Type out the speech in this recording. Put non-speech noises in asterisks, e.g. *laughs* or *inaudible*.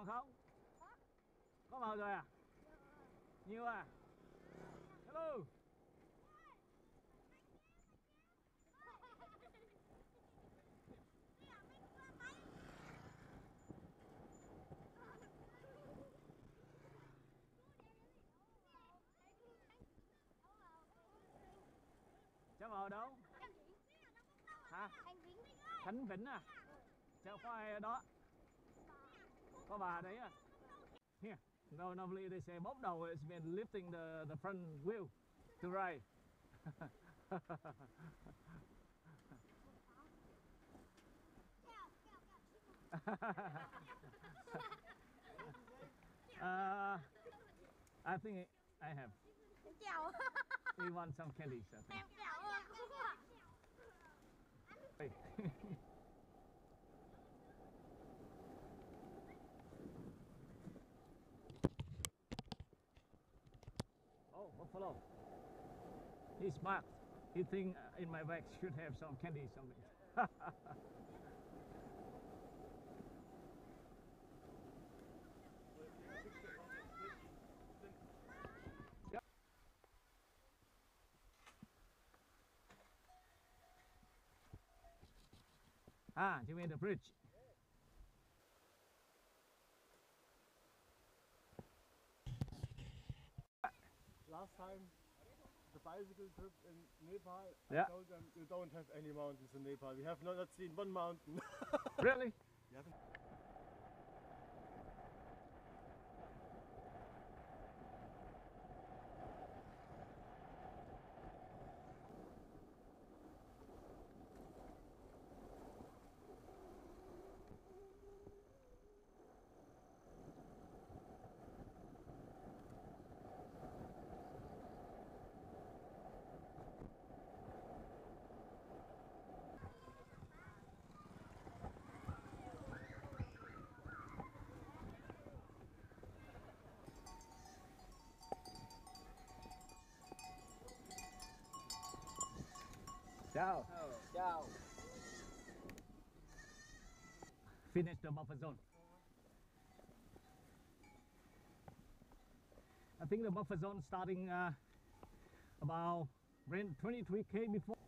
ngon không? Có màu rồi à? Nhiều à? Hello. Cháu màu đâu? Hả? Khánh vĩnh à? Cháu khoai đó có bà đấy à here no normally they say bóp đầu it's been lifting the the front wheel. To right. *laughs* Uh, I think I have. We want some candies I think *laughs* buffalo. He's smart. He think uh, in my bag *laughs* should have some candy, something. *laughs* Ah, you mean the bridge? Last time, the bicycle trip in Nepal, Yeah. I told them you don't have any mountains in Nepal. We have not, not seen one mountain. Really? *laughs* We haven't- Ciao. Finish the buffer zone. I think the buffer zone starting uh, about 23k before.